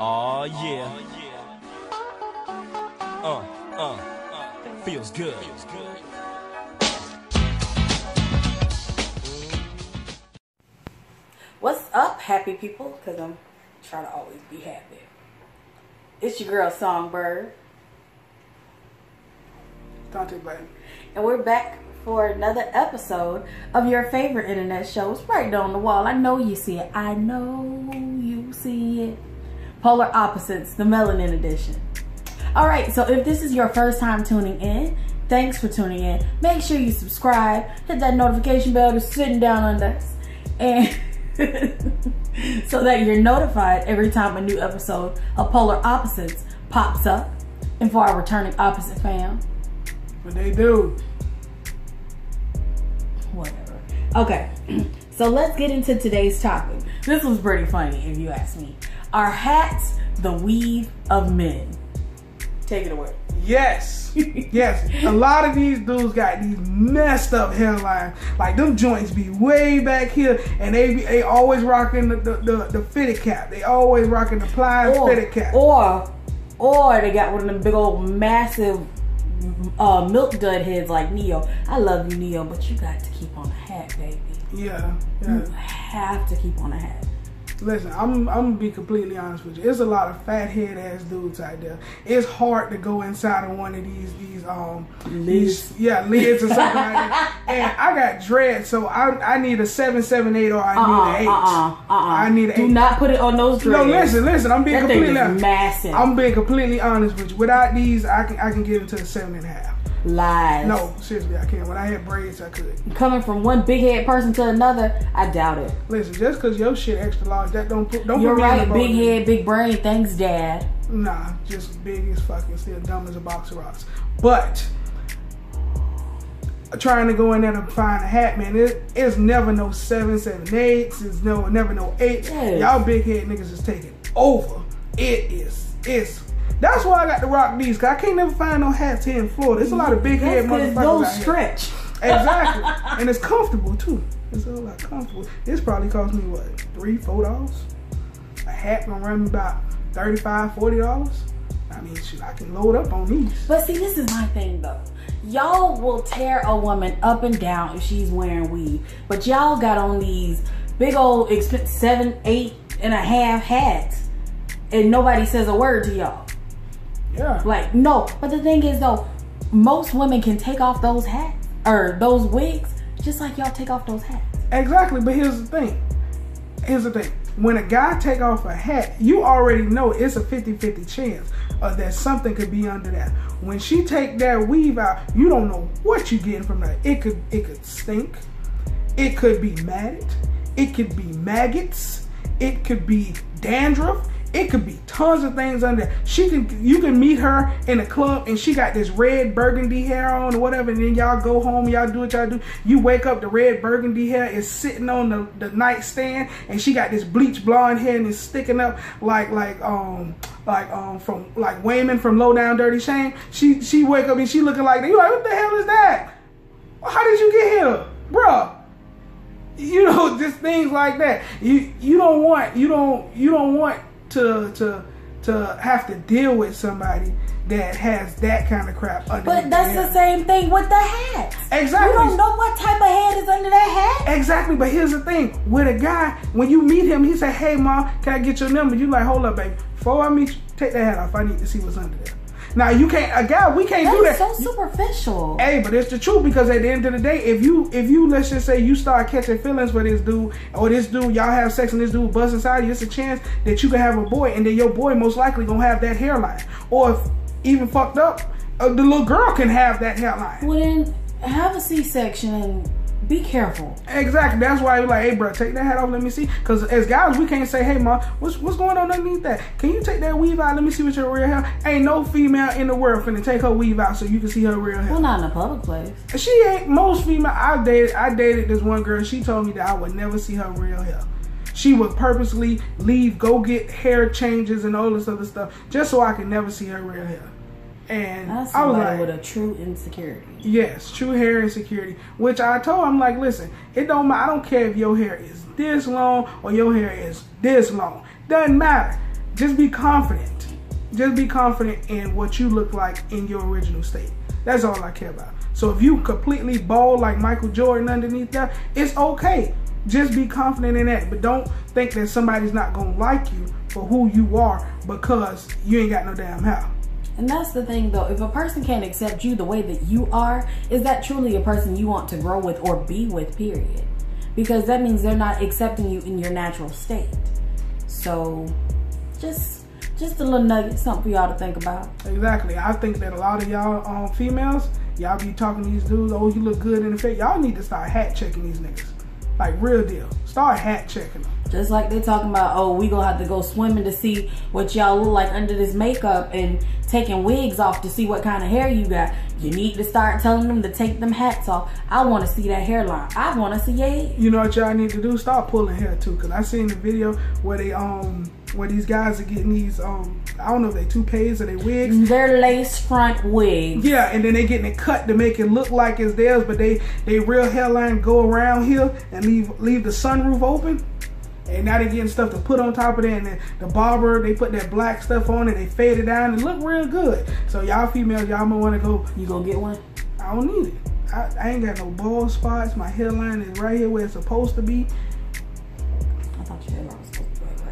Oh yeah. Uh, uh, feels good. What's up, happy people? Because I'm trying to always be happy. It's your girl, Songbird. Donte Black. And we're back for another episode of your favorite internet show. It's right on the wall. I know you see it. I know you see it. Polar Opposites, the Melanin Edition. All right, so if this is your first time tuning in, thanks for tuning in. Make sure you subscribe, hit that notification bell that's sitting down on us, and so that you're notified every time a new episode of Polar Opposites pops up. And for our returning opposite fam, What they do. whatever. Okay, so let's get into today's topic. This was pretty funny, if you ask me. Are hats the weave of men? Take it away. Yes. yes. A lot of these dudes got these messed up hairlines. Like them joints be way back here and they be, they always rocking the, the, the, the fitted cap. They always rocking the plied Or, fitted cap. or, or they got one of them big old massive uh, milk dud heads like Neo. I love you, Neo, but you got to keep on the hat, baby. Yeah. You have to keep on a hat. Listen, I'm I'm gonna be completely honest with you. It's a lot of fat head ass dudes out there. It's hard to go inside of one of these these um Lids. these yeah lids or something like that. And I got dreads, so I I need a seven seven eight or I Uh-uh, need an eight. uh-uh, uh-uh. I need an Do eight. not put it on those No, listen, listen. I'm being That completely honest. massive. I'm being completely honest with you. Without these, I can I can get into a seven and a half. Lies. No, seriously, I can't. When I had braids, I could. Coming from one big head person to another, I doubt it. Listen, just because your shit extra large, that don't put don't You're put right, big head, big brain. Thanks, Dad. Nah, just big as fucking still dumb as a box of rocks. But trying to go in there to find a hat, man, it, it's never no seven, seven, eights. It's no never no eight. Yes. Y'all big head niggas is taking over. It is. It's. That's why I got to rock these. Cause I can't never find no hats here in Florida. It's a lot of big head That's motherfuckers here. stretch. Exactly, and it's comfortable too. It's a lot comfortable. This probably cost me what three, four dollars. A hat gonna run me about 35 40 dollars. I mean, shoot, I can load up on these. But see, this is my thing though. Y'all will tear a woman up and down if she's wearing weave, but y'all got on these big old expensive seven, eight and a half hats, and nobody says a word to y'all. Yeah, Like, no. But the thing is though, most women can take off those hats or those wigs just like y'all take off those hats. exactly. But here's the thing. Here's the thing. When a guy take off a hat, you already know it's a 50-50 chance uh, that something could be under that. When she take that weave out, you don't know what you getting from that. It could it could stink. It could be matted. It could be maggots. It could be dandruff. It could be tons of things under. She can you can meet her in a club and she got this red burgundy hair on or whatever, and then y'all go home, y'all do what y'all do. You wake up, the red burgundy hair is sitting on the, the nightstand, and she got this bleach blonde hair and it's sticking up like like um like um from like Wayman from Low Down Dirty Shame. She she wake up and she looking like that. You like what the hell is that? How did you get here, bruh? you know just things like that you you don't want you don't you don't want to to to have to deal with somebody that has that kind of crap under But that's the same thing with the hats. Exactly. You don't know what type of head is under that hat. exactly but here's the thing with a guy when you meet him he say hey mom can i get your number you like hold up baby before i meet you take that hat off i need to see what's under there now you can't a guy we can't do that so superficial. Hey, but it's the truth because at the end of the day, if you if you let's just say you start catching feelings for this dude or this dude, y'all have sex and this dude busts inside you, it's a chance that you can have a boy and then your boy most likely gonna have that hairline. Or if even fucked up, uh, the little girl can have that hairline. Well then, have a C-section and be careful. Exactly. That's why you're like, hey, bro, take that hat off. Let me see. Because as guys, we can't say, hey, mom, what's what's going on underneath that? Can you take that weave out? Let me see what your real hair. Ain't no female in the world finna take her weave out so you can see her real hair. Well, not in a public place. She ain't most female. I dated. I dated this one girl. She told me that I would never see her real hair. She would purposely leave, go get hair changes and all this other stuff, just so I could never see her real hair. And That's I was like, with a true insecurity. Yes, true hair insecurity. Which I told him, like, listen, it don't matter. I don't care if your hair is this long or your hair is this long. Doesn't matter. just be confident. Just be confident in what you look like in your original state. That's all I care about. So if you completely bald like Michael Jordan underneath that, it's okay. Just be confident in that. But don't think that somebody's not gonna like you for who you are because you ain't got no damn hair. And that's the thing though, if a person can't accept you the way that you are, is that truly a person you want to grow with or be with, period? Because that means they're not accepting you in your natural state. So just just a little nugget, something for y'all to think about. Exactly. I think that a lot of y'all um, females, y'all be talking to these dudes, oh, you look good in the face. Y'all need to start hat checking these niggas. Like real deal. Start hat checking them. Just like they talking about, oh, we gonna have to go swimming to see what y'all look like under this makeup and taking wigs off to see what kind of hair you got. You need to start telling them to take them hats off. I want to see that hairline. I want to see head. You know what y'all need to do? Start pulling hair too. Cause I seen the video where they um where these guys are getting these um I don't know if they toupees or they wigs. They're lace front wigs. Yeah, and then they getting it cut to make it look like it's theirs, but they they real hairline go around here and leave leave the sunroof open. And now they're getting stuff to put on top of that, and then the barber they put that black stuff on and they fade it down and look real good. So y'all females, y'all might want to go. You gonna get one? I don't need it. I, I ain't got no bald spots. My hairline is right here where it's supposed to be. I thought your hairline was supposed to be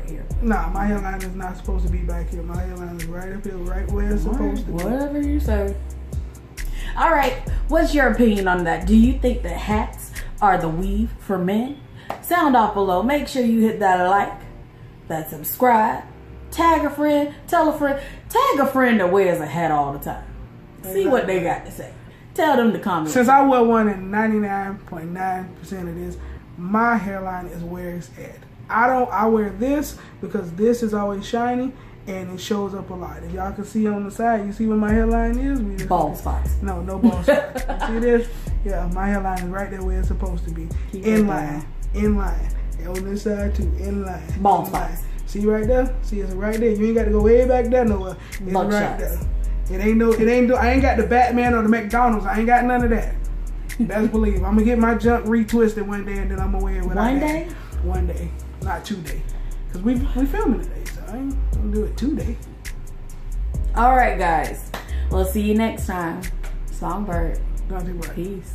right here. Nah, my hairline is not supposed to be back here. My hairline is right up here, right where it's supposed to be. Whatever you say. All right, what's your opinion on that? Do you think that hats are the weave for men? Sound off below. Make sure you hit that like, that subscribe, tag a friend, tell a friend, tag a friend that wears a hat all the time. See what they got to say. Tell them to comment. Since I wear one in 99.9% of this, my hairline is where it's at. I don't, I wear this because this is always shiny and it shows up a lot. If y'all can see on the side, you see where my hairline is? We just- Bald spots. No, no bald spots. You see this? Yeah, my hairline is right there where it's supposed to be. Keep in line. down. In line. And on this side too. In line. In line. spots. See right there? See it's right there. You ain't got to go way back there nowhere. It's Buck right shots. there. It ain't no. It ain't. no I ain't got the Batman or the McDonald's. I ain't got none of that. Best believe. I'm gonna get my junk retwisted one day and then I'm gonna wear it One day? One day, not two day. Cause we we filming today, so I ain't gonna do it two day. All right, guys. We'll see you next time. Songbird. Don't think about it. Peace.